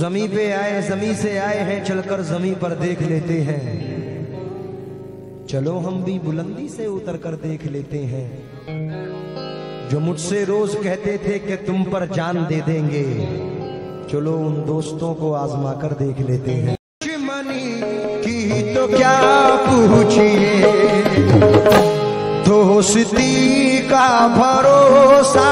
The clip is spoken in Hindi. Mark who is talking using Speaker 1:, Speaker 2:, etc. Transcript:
Speaker 1: जमी पे आए जमी से आए हैं, चलकर जमी पर देख लेते हैं। चलो हम भी बुलंदी से उतर कर देख लेते हैं। जो मुझसे रोज कहते थे कि तुम पर जान दे देंगे, चलो उन दोस्तों को आजमा कर देख लेते हैं। दुश्मनी की तो क्या पूछिए? दोस्ती का भरोसा